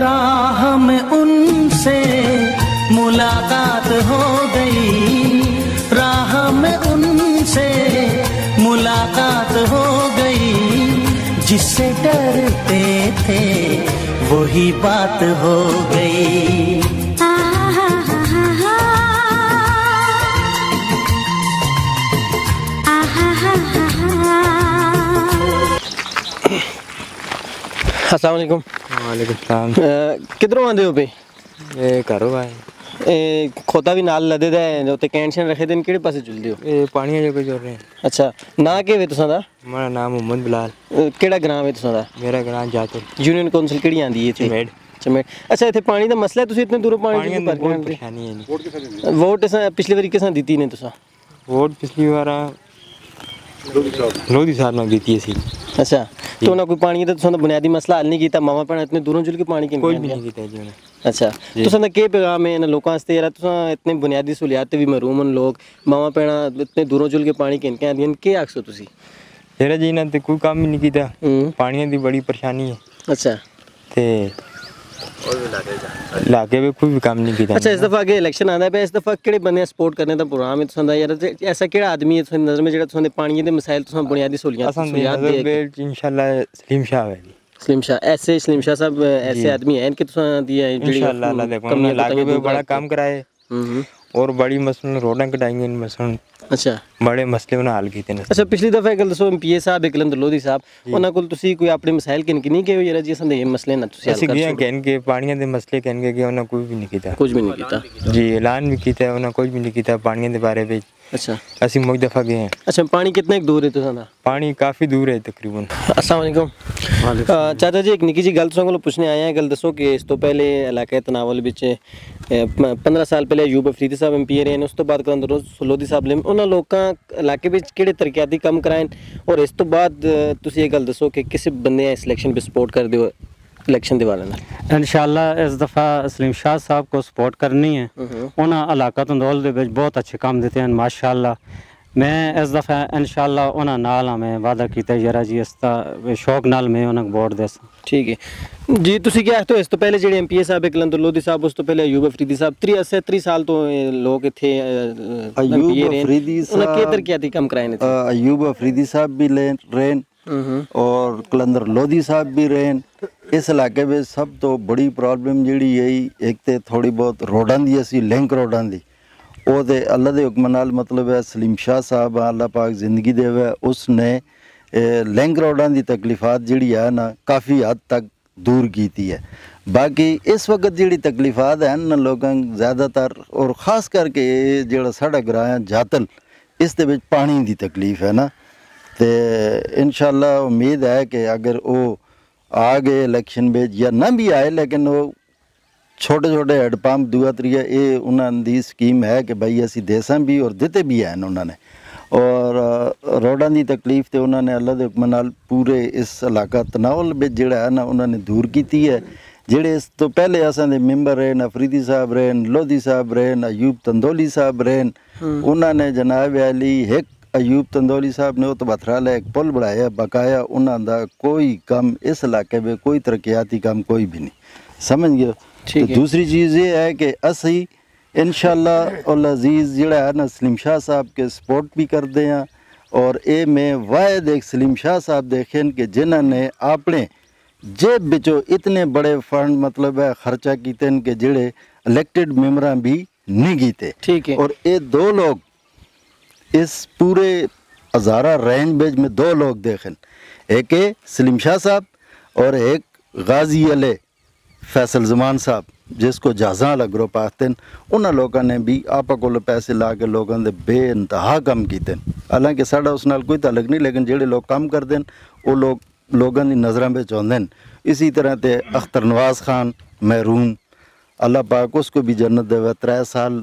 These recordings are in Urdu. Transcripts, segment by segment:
راہ میں ان سے ملاقات ہو گئی۔ راہ میں ان سے ملاقات ہو گئی۔ جس سے ڈرتے تھے وہی بات ہو گئی۔ السلام علیکم۔ ਵਾਲੇਕੁਮ ਸਲਾਮ। ਕਿਧਰੋਂ ਆਂਦੇ ਹੋ ਬੇ ਇਹ ਘਰੋਂ ਆਏ। ਇਹ ਖੋਤਾ ਵੀ ਨਾਲ ਲਦੇ ਦਾ ਉੱਤੇ ਕੈਂਸ਼ਨ ਰੱਖੇ ਦਿਨ ਕਿਹੜੇ ਪਾਸੇ ਜੁਲਦੇ ਹੋ? ਇਹ ਪਾਣੀ ਜੇ ਕੋਈ ਜੁਲ ਰਹੇ ਅੱਛਾ ਨਾ ਕਿਵੇਂ ਤੁਸਾਂ ਦਾ? ਮੇਰਾ ਨਾਮ ਮੁਹੰਮਦ ਬਲਾਲ। ਕਿਹੜਾ ਗ੍ਰਾਮ ਹੈ ਤੁਸਾਂ ਦਾ? ਮੇਰਾ ਗ੍ਰਾਮ ਜਾਤਰ ਯੂਨੀਅਨ ਕੌਂਸਲ ਕਿਹੜੀ ਆਂਦੀ ਹੈ ਇੱਥੇ? ਚਮੇੜ। ਅੱਛਾ ਇੱਥੇ ਪਾਣੀ ਦਾ ਮਸਲਾ ਤੁਸੀਂ ਇਤਨੇ ਦੂਰੋਂ ਪਾਣੀ ਦੀ ਪਰੇਸ਼ਾਨੀ ਹੈ ਵੋਟ ਕਿਸਾਂ ਪਿਛਲੀ ਵਾਰੀ ਕਿਸਾਂ ਦਿੱਤੀ ਨੇ ਤੁਸਾਂ? ਵੋਟ ਪਿਛਲੀ ਵਾਰਾ ਲੋਧੀ ਸਾਹਿਬ ਨਾਲ ਦਿੱਤੀ ਸੀ ਅੱਛਾ ਤੇ ਉਹਨਾਂ ਕੋਈ ਪਾਣੀ ਦਾ ਤੁਸਾਂ ਦਾ ਬੁਨਿਆਦੀ ਮਸਲਾ ਹੱਲ ਨਹੀਂ ਕੀਤਾ? ਮਾਵਾ ਪੈਣਾ ਇਤਨੇ ਦੂਰੋਂ ਜੁਲ ਕੇ ਪਾਣੀ ਕਿਵੇਂ ਕੋਈ ਨਹੀਂ ਕੀਤਾ ਜੀ ਉਹਨੇ। ਅੱਛਾ ਤੁਸਾਂ ਦਾ ਕੀ ਪੈਗਾਮ ਹੈ ਇਹਨਾਂ ਲੋਕਾਂ ਵਾਸਤੇ? ਯਾਰ ਤੁਸਾਂ ਇਤਨੇ ਬੁਨਿਆਦੀ ਸਹੂਲੀਅਤ ਤੇ ਵੀ ਮਹਿਰੂਮ ਹਨ ਲੋਕ ਮਾਵਾ ਪੈਣਾ ਇਤਨੇ ਦੂਰੋਂ ਜੁਲ ਕੇ ਪਾਣੀ ਕਿਨ ਕੇ ਆਂਦੀਆਂ ਨੇ ਕੀ ਆਖਸੋ ਤੁਸੀਂ? ਜਿਹੜਾ ਜੀ ਇਹਨਾਂ ਤੇ ਕੋਈ ਕੰਮ ਹੀ ਨਹੀਂ ਕੀਤਾ। ਹੂੰ। ਪਾਣੀਆਂ ਦੀ ਬੜੀ ਪਰੇਸ਼ਾਨੀ ਹੈ। ਅੱਛਾ। ਤੇ علاقے میں کوئی کام نہیں کیتا اچھا اس دفعہ اگے الیکشن آندا پیا اس دفعہ کیڑے بندے سپورٹ کرنے دا پروگرام ہے تساں دا یار ایسا کیڑا آدمی ہے نظر میں جڑا تساں دے پانی دے مسائل تساں بنیادی سہولیات سہولیات دے انشاءاللہ سلیم شاہ ہے سلیم شاہ ایسے سلیم شاہ صاحب ایسے آدمی ہیں کہ تساں دی انشاءاللہ اللہ دے کمیاں علاقے میں بڑا کام کرائے اور بڑی مثلا روڈاں کٹائیں مثلا اچھا۔ بڑے مسئلے انہاں حل کیتے ہیں اچھا پچھلی دفعہ گل دسو ایم پی اے صاحب اکلند لودھی صاحب جی۔ انہاں کول تسی کوئی اپنے مسائل کن کنے کہ یار جی اساں دے مسئلے نہ تسی حل کر سکو۔ کہن کے پانیاں دے مسئلے کہن کے کہ انہاں کوئی بھی نہیں کیتا۔ کچھ بھی نہیں کیتا۔ جی اعلان بھی کیتا انہاں کچھ بھی نہیں کیتا پانیاں دے بارے وچ۔ اچھا۔ اسی مک دفعہ گئے ہیں۔ اچھا پانی کتنے ایک دور ہے تو سانا پانی کافی دور ہے تقریباً۔ السلام علیکم۔ چاچا جی ایک نکی جی گل سو کو پوچھنے آئے ہیں گل دسو کہ اس تو پہلے علاقہ تناول وچ 15 سال پہلے ایوب افریدی صاحب ایم پی اے رہے ہیں اس تو بعد کرن روز سلودی صاحب لے انہاں لوکاں علاقے وچ کیڑے ترقیاتی کم کرائیں اور اس تو بعد تسی یہ گل دسو کہ کس بندے ہیں سلیکشن پہ سپورٹ کر دیو الیکشن دیوالے نال انشاءاللہ اس دفعہ اسلیم شاہ صاحب کو سپورٹ کرنی ہے۔ انہا علاقہ تندول دے بچ بہت اچھے کام دیتے ہیں ماشاءاللہ۔ میں اس دفعہ انشاءاللہ انہا نالا ہاں میں وعدہ کیتا ہے یرا جی اس تا شوق نال میں انہا بورڈ دے سا ٹھیک ہے۔ جی تسی کیا ہے تو اس تو پہلے جیڑے ایم پی اے صاحب اکلندر لودی صاحب اس تو پہلے ایوب افریدی صاحب تری اسے تری سال تو لوگ تھے ایوب افریدی صاحب انہا کیتر کیا تھی کم کرائنے تھے؟ ایوب افریدی صاحب بھی رین ਔਰ ਕਲੰਦਰ ਲੋਧੀ ਸਾਹਿਬ ਵੀ ਰਹੇ ਇਸ ਇਲਾਕੇ ਵਿੱਚ ਸਭ ਤੋਂ ਬੜੀ ਪ੍ਰੋਬਲਮ ਜਿਹੜੀ ਹੈ ਇੱਕ ਤੇ ਥੋੜੀ ਬਹੁਤ ਰੋਡਾਂ ਦੀ, ਅਸੀਂ ਲਿੰਕ ਰੋਡਾਂ ਦੀ। ਉਹਦੇ ਅੱਲਾ ਦੇ ਹੁਕਮ ਨਾਲ ਮਤਲਬ ਹੈ, ਸਲੀਮ ਸ਼ਾਹ ਸਾਹਿਬ ਅੱਲਾ ਪਾਕ ਜ਼ਿੰਦਗੀ ਦੇਵੇ ਉਸ ਨੇ ਲਿੰਕ ਰੋਡਾਂ ਦੀ ਤਕਲੀਫਾਂ ਜਿਹੜੀ ਆ ਨਾ, ਕਾਫੀ ਹੱਦ ਤੱਕ ਦੂਰ ਕੀਤੀ ਹੈ। ਬਾਕੀ ਇਸ ਵਕਤ ਜਿਹੜੀ ਤਕਲੀਫਾਂ ਹਨ ਲੋਕਾਂ ਜ਼ਿਆਦਾਤਰ, ਔਰ ਖਾਸ ਕਰਕੇ ਜਿਹੜਾ ਸਾਡਾ ਗ੍ਰਾਂ ਜਾਤਲ, ਇਸ ਦੇ ਵਿੱਚ ਪਾਣੀ ਦੀ ਤਕਲੀਫ ਹੈ ਨਾ। تو انشاءاللہ امید ہے کہ اگر وہ آ گئے الیکشن بچ یا نہ بھی آئے لیکن وہ چھوٹے چھوٹے ہیڈ پمپ دوا تری یہ انہوں دی سکیم ہے کہ بھائی اسی دیساں بھی اور دیتے بھی ہیں انہوں نے۔ اور روڈاں دی تکلیف تے انہوں نے اللہ دے حکم پورے اس علاقہ تناول بچ جڑا ہے نا انہوں نے دور کیتی ہے۔ جڑے اس تو پہلے اساں دے ممبر رہے نا صاحب رہے لودھی صاحب رہے ایوب تندولی صاحب رہے ہاں۔ انہوں نے جناب علی ایک ایوب تندولی صاحب نے تو بتھرالہ ایک پل بڑھایا بقایا انہوں دا کوئی کم اس علاقے میں کوئی ترقیاتی کام کوئی بھی نہیں۔ سمجھ گئے؟ دوسری چیز یہ ہے کہ اسی انشاءاللہ العزیز جڑا ہے نا سلیم شاہ صاحب کے سپورٹ بھی کر ہیں۔ اور اے میں واحد ایک سلیم شاہ صاحب دیکھیں کہ جنہوں نے اپنے جیب بچو اتنے بڑے فنڈ مطلب ہے خرچہ کیتے ہیں کہ جڑے الیکٹڈ ممبران بھی نہیں گیتے اور اے دو لوگ اس پورے ہزارہ رینج بیج میں دو لوگ دیکھیں ایک ہے سلیم شاہ صاحب اور ایک غازی علی فیصل زمان صاحب، جس کو جہازاں لگرو پاتے ہیں انہوں لوگوں نے بھی آپ کو پیسے لا کے لوگوں دے بے انتہا کم کیتے ہیں۔ حالانکہ ساڑھا اس نال کوئی تعلق نہیں، لیکن جیڑے لوگ کم کرتے ہیں وہ لوگ لوگوں کی نظر میں چاہتے اسی طرح تے اختر نواز خان، محروم۔ اللہ پاک اس کو بھی جنت دے ترے سال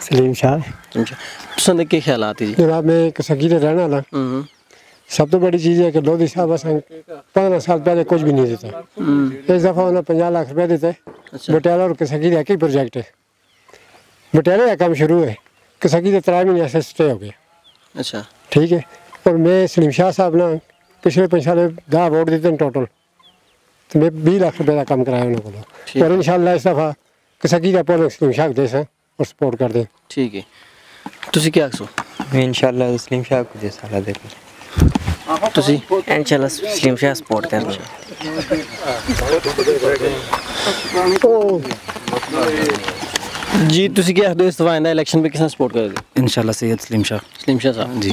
سلیم شاہ۔ پسند کے خیالات جی؟ جناب میں ایک دے رہنا والا۔ سب تو بڑی چیز ہے کہ لودھی صاحب اساں 15 سال پہلے کچھ بھی نہیں دیتا اس دفعہ انہوں نے 50 لاکھ روپے دیتے۔ بٹیالا اور کسگی دے ایک پروجیکٹ ہے۔ بٹیالے کا کام شروع ہے۔ کسگی دے ترائے مہینے ایسے سٹے ہو گیا اچھا۔ ٹھیک ہے۔ اور میں سلیم شاہ صاحب نے پچھلے پانچ سال دہ ووٹ دیتے ہیں ٹوٹل۔ تو میں بیس لاکھ روپے کا کام کرایا انہوں کو اور ان شاء اللہ اس دفعہ کسگی کا پول سلیم شاہ دے سیں اور سپورٹ ਕਰਦੇ ਠੀਕ ਹੈ ਤੁਸੀਂ ਕੀ ਆਖਸੋ ਮੈਂ ਇਨਸ਼ਾਅੱਲਾ ਸਲੀਮ ਸ਼ਾਹ ਕੋ ਜੇ ਸਾਲਾ ਦੇ ਤੁਸੀਂ ਇਨਸ਼ਾਅੱਲਾ ਸਲੀਮ ਸ਼ਾਹ ਸਪੋਰਟ ਕਰਨਾ ਜੀ ਤੁਸੀਂ ਕੀ ਆਖਦੇ ਹੋ ਇਸ ਵਾਇਨਾ ਇਲੈਕਸ਼ਨ ਵਿੱਚ ਕਿਸਨ ਸਪੋਰਟ ਕਰੋਗੇ ਇਨਸ਼ਾਅੱਲਾ ਸੈਦ ਸلیم ਸ਼ਾਹ سلیم ਸ਼ਾਹ ਸਾਹਿਬ ਜੀ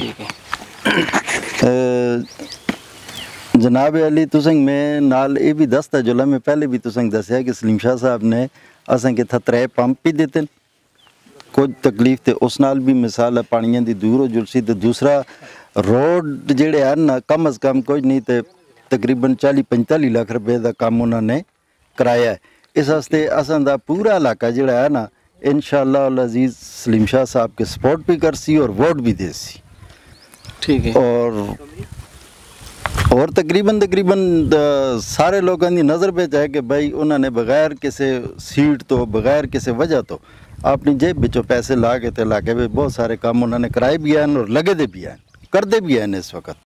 جناب علی تسنگ میں نال یہ بھی دستا جلا میں پہلے بھی تسنگ دسیا کہ سلیم شاہ صاحب نے اسیں کہ تھا ترے پمپ بھی دیتے۔ کچھ تکلیف تے اس نال بھی مثال ہے پانیا کی دور ہو جلسی تے دوسرا روڈ جڑے ہیں نا کم از کم کچھ نہیں تے تقریباً چالی پنتالی لاکھ روپئے کا کام انہوں نے کرایا ہے۔ اس واسطے اصل دا پورا علاقہ جہرا ہے نا ان شاء اللہ عزیز سلیم شاہ صاحب کے سپورٹ بھی کر سی اور ووٹ بھی دے سی۔ ٹھیک ہے۔ اور اور تقریباً تقریباً سارے لوگ نظر پہ چاہے کہ بھائی انہوں نے بغیر کسی سیٹ تو بغیر کسی وجہ تو ਆਪਣੀ ਜੇਬ ਵਿੱਚੋਂ ਪੈਸੇ ਲਾ ਕੇ ਤੇ ਲਾ ਕੇ ਵੀ ਬਹੁਤ ਸਾਰੇ ਕੰਮ ਉਹਨਾਂ ਨੇ ਕਰਾਏ ਵੀ ਹਨ ਔਰ ਲਗੇ ਦੇ ਵੀ ਹਨ, ਕਰਦੇ ਵੀ ਹਨ ਇਸ ਵਕਤ।